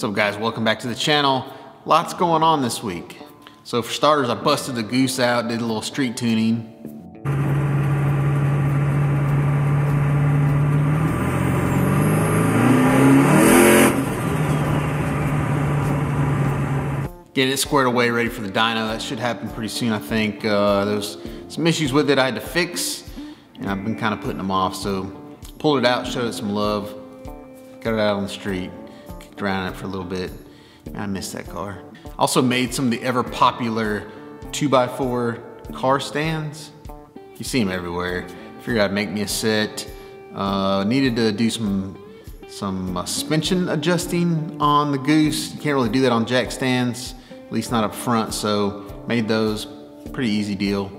What's up guys, welcome back to the channel. Lots going on this week. So for starters, I busted the goose out, did a little street tuning. Getting it squared away, ready for the dyno. That should happen pretty soon, I think. Uh, there's some issues with it I had to fix, and I've been kind of putting them off. So pulled it out, showed it some love, got it out on the street around it for a little bit. I miss that car. Also made some of the ever popular 2x4 car stands. You see them everywhere. Figured I'd make me a set. Uh, needed to do some some uh, suspension adjusting on the Goose. You can't really do that on jack stands, at least not up front, so made those. Pretty easy deal.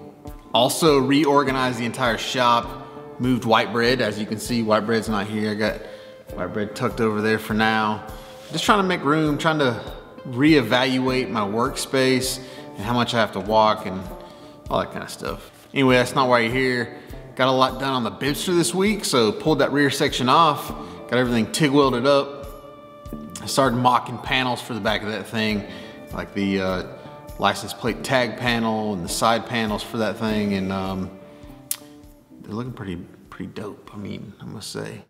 Also reorganized the entire shop, moved white bread. As you can see, white bread's not here. I got white bread tucked over there for now just trying to make room, trying to reevaluate my workspace and how much I have to walk and all that kind of stuff. Anyway, that's not why you're here. Got a lot done on the Bibster this week, so pulled that rear section off, got everything TIG welded up. I started mocking panels for the back of that thing, like the uh, license plate tag panel and the side panels for that thing, and um, they're looking pretty, pretty dope, I mean, I must say.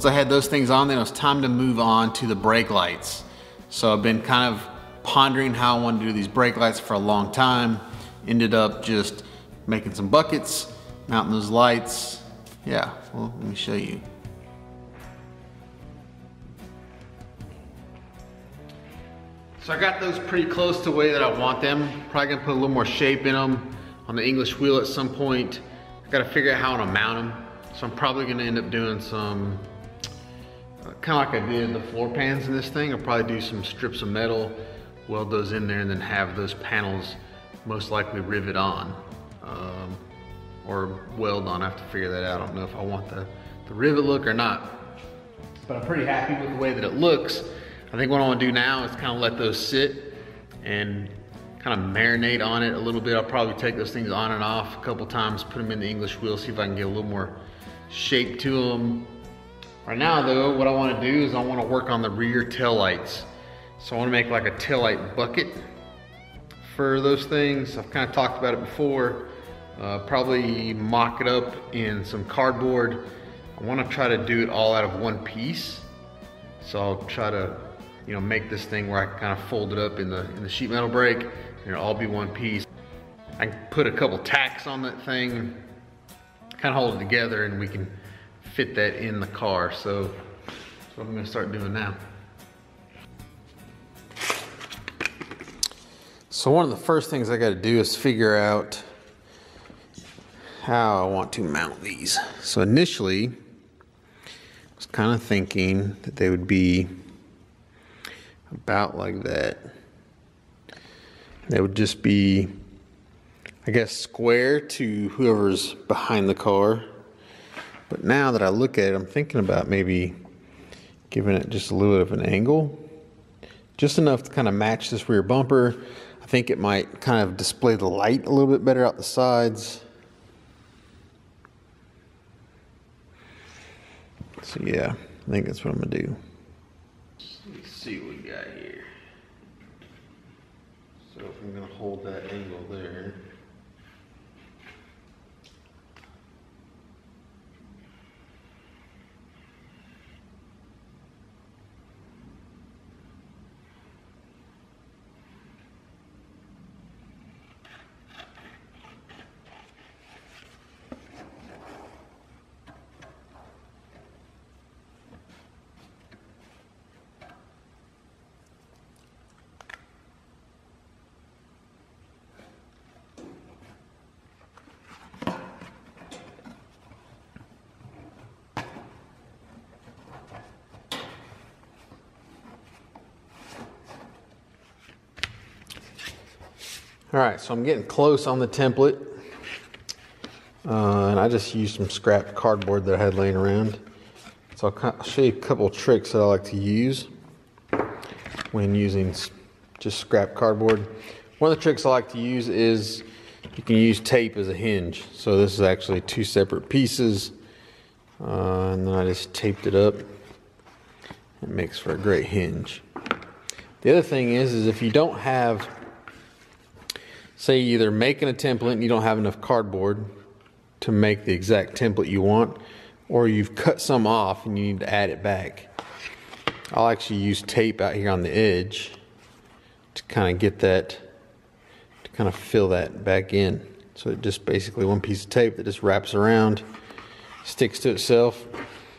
Once I had those things on, then it was time to move on to the brake lights. So I've been kind of pondering how I want to do these brake lights for a long time. Ended up just making some buckets, mounting those lights. Yeah, well, let me show you. So I got those pretty close to the way that I want them. Probably gonna put a little more shape in them on the English wheel at some point. I gotta figure out how to mount them. So I'm probably gonna end up doing some kind of like I did the floor pans in this thing. I'll probably do some strips of metal, weld those in there, and then have those panels most likely rivet on um, or weld on. I have to figure that out. I don't know if I want the, the rivet look or not. But I'm pretty happy with the way that it looks. I think what I want to do now is kind of let those sit and kind of marinate on it a little bit. I'll probably take those things on and off a couple times, put them in the English wheel, see if I can get a little more shape to them, Right now though, what I wanna do is I wanna work on the rear tail lights. So I wanna make like a tail light bucket for those things. I've kind of talked about it before. Uh, probably mock it up in some cardboard. I wanna try to do it all out of one piece. So I'll try to, you know, make this thing where I can kind of fold it up in the, in the sheet metal brake and it'll all be one piece. I can put a couple tacks on that thing, kind of hold it together and we can fit that in the car. So that's what I'm gonna start doing now. So one of the first things I gotta do is figure out how I want to mount these. So initially, I was kind of thinking that they would be about like that. They would just be, I guess, square to whoever's behind the car. But now that I look at it, I'm thinking about maybe giving it just a little bit of an angle just enough to kind of match this rear bumper. I think it might kind of display the light a little bit better out the sides. So yeah, I think that's what I'm gonna do. Let's see what we got here. So if I'm gonna hold that angle there. All right, so I'm getting close on the template. Uh, and I just used some scrap cardboard that I had laying around. So I'll show you a couple tricks that I like to use when using just scrap cardboard. One of the tricks I like to use is you can use tape as a hinge. So this is actually two separate pieces. Uh, and then I just taped it up. It makes for a great hinge. The other thing is, is if you don't have say you either making a template and you don't have enough cardboard to make the exact template you want, or you've cut some off and you need to add it back. I'll actually use tape out here on the edge to kind of get that, to kind of fill that back in. So it just basically one piece of tape that just wraps around, sticks to itself.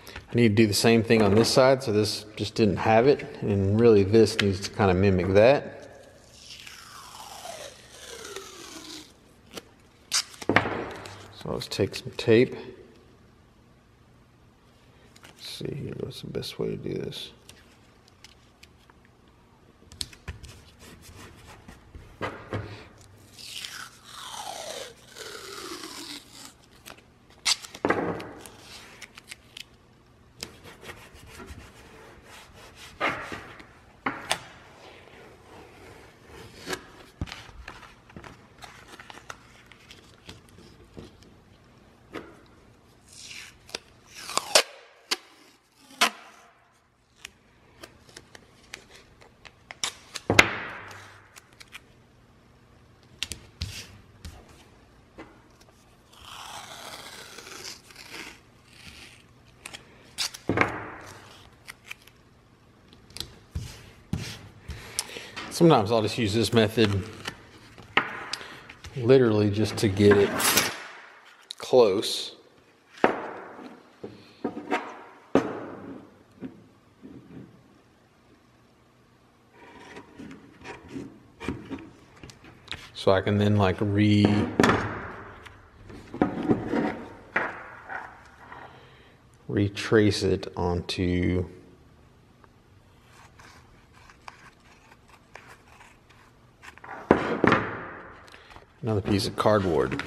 I need to do the same thing on this side, so this just didn't have it, and really this needs to kind of mimic that. So let's take some tape. Let's see here, what's the best way to do this? Sometimes I'll just use this method literally just to get it close. So I can then like re retrace it onto another piece of cardboard.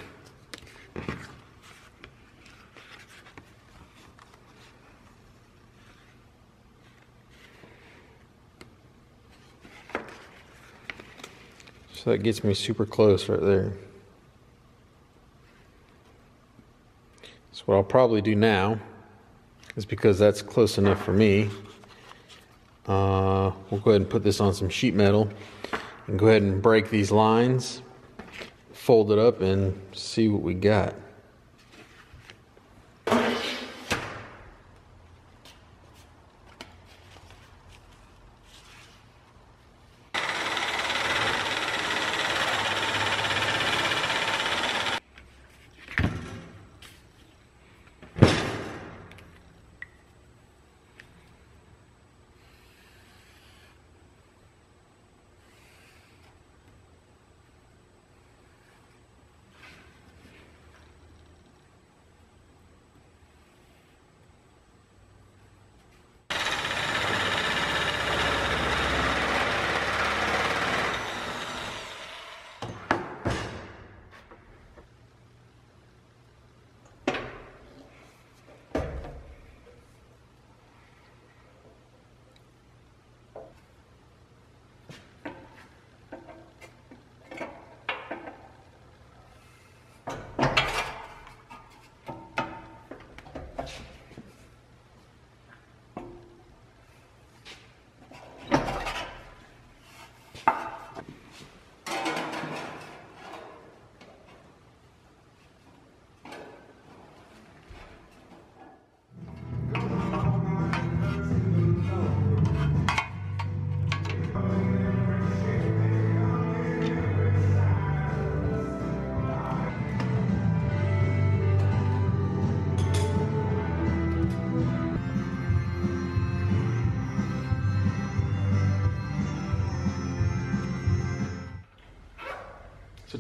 So that gets me super close right there. So what I'll probably do now is because that's close enough for me, uh, we'll go ahead and put this on some sheet metal and go ahead and break these lines fold it up and see what we got.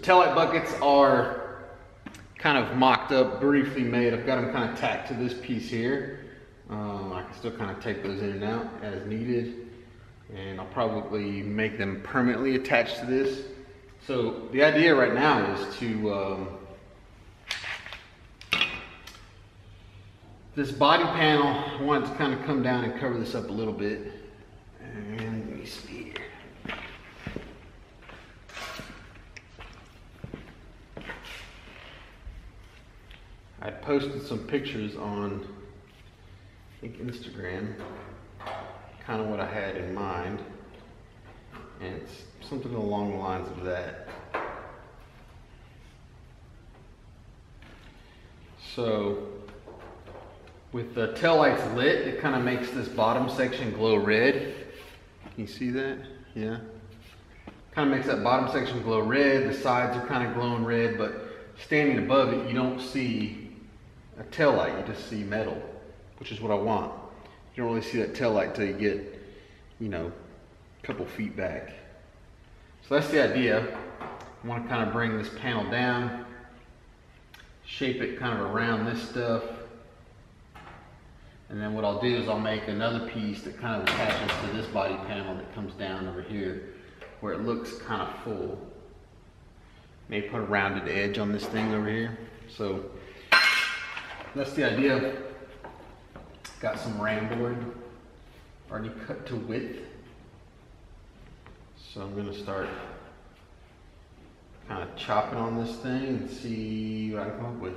So tail buckets are kind of mocked up, briefly made. I've got them kind of tacked to this piece here. Um, I can still kind of take those in and out as needed. And I'll probably make them permanently attached to this. So the idea right now is to, um, this body panel, I want it to kind of come down and cover this up a little bit. And let me see here. I posted some pictures on, I think Instagram, kind of what I had in mind. And it's something along the lines of that. So with the tail lights lit, it kind of makes this bottom section glow red. Can you see that? Yeah. Kind of makes that bottom section glow red. The sides are kind of glowing red, but standing above it, you don't see a tail light. You just see metal, which is what I want. You don't really see that tail light till you get, you know, a couple feet back. So that's the idea. I want to kind of bring this panel down, shape it kind of around this stuff. And then what I'll do is I'll make another piece that kind of attaches to this body panel that comes down over here where it looks kind of full. Maybe put a rounded edge on this thing over here. So that's the idea. Got some ram board already cut to width. So I'm gonna start kind of chopping on this thing and see what I come up with.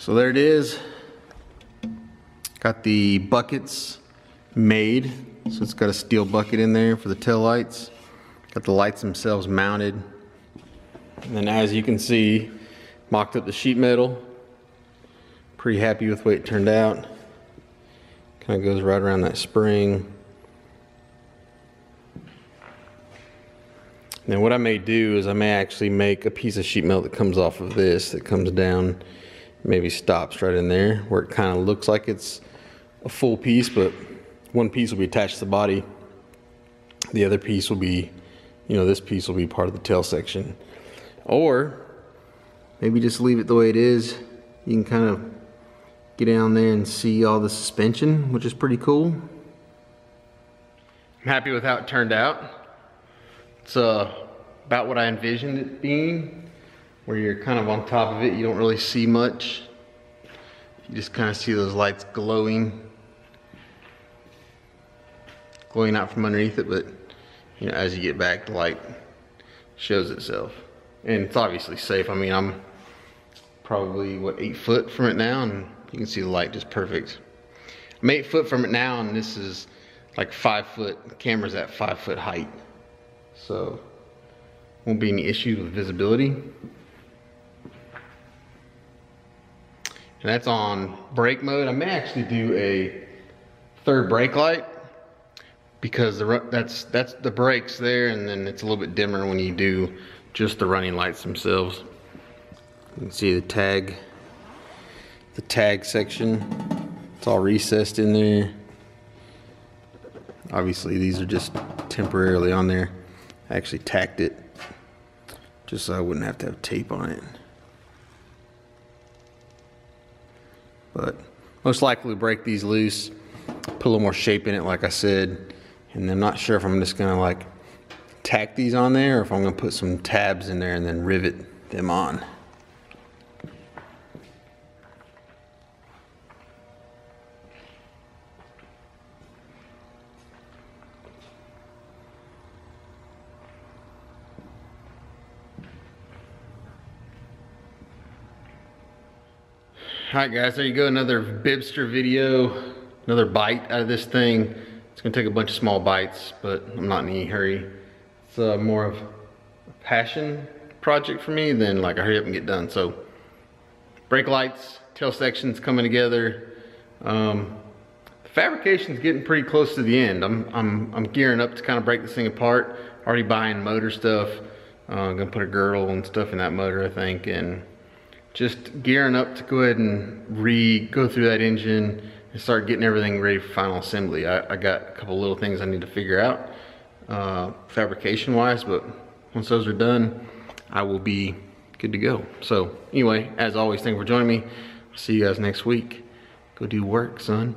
So there it is. Got the buckets made. So it's got a steel bucket in there for the tail lights. Got the lights themselves mounted. And then as you can see, mocked up the sheet metal. Pretty happy with the way it turned out. Kind of goes right around that spring. Now what I may do is I may actually make a piece of sheet metal that comes off of this that comes down maybe stops right in there where it kind of looks like it's a full piece, but one piece will be attached to the body. The other piece will be, you know, this piece will be part of the tail section. Or maybe just leave it the way it is. You can kind of get down there and see all the suspension, which is pretty cool. I'm happy with how it turned out. It's uh, about what I envisioned it being where you're kind of on top of it, you don't really see much. You just kind of see those lights glowing, glowing out from underneath it, but you know, as you get back, the light shows itself. And it's obviously safe. I mean, I'm probably, what, eight foot from it now, and you can see the light just perfect. I'm eight foot from it now, and this is like five foot, the camera's at five foot height. So, won't be any issues with visibility. and that's on brake mode. I may actually do a third brake light because the that's that's the brakes there and then it's a little bit dimmer when you do just the running lights themselves. You can see the tag, the tag section. It's all recessed in there. Obviously these are just temporarily on there. I actually tacked it just so I wouldn't have to have tape on it. but most likely break these loose put a little more shape in it, like I said. And I'm not sure if I'm just gonna like tack these on there or if I'm gonna put some tabs in there and then rivet them on. All right guys, there you go, another Bibster video, another bite out of this thing. It's gonna take a bunch of small bites, but I'm not in any hurry. It's uh, more of a passion project for me than like a hurry up and get done. So, brake lights, tail sections coming together. Um, the fabrication's getting pretty close to the end. I'm, I'm, I'm gearing up to kind of break this thing apart. Already buying motor stuff. Uh, I'm gonna put a girdle and stuff in that motor, I think, and just gearing up to go ahead and re go through that engine and start getting everything ready for final assembly. I, I got a couple little things I need to figure out uh, fabrication wise, but once those are done, I will be good to go. So anyway, as always, thank you for joining me. see you guys next week. Go do work, son.